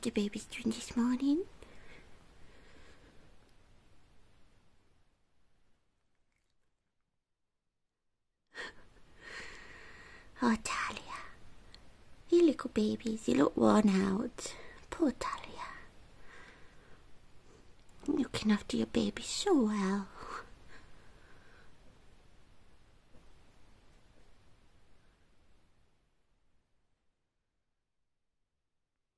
the baby's doing this morning? Oh, Talia. You little babies, you look worn out. Poor Talia. Looking after your baby so well.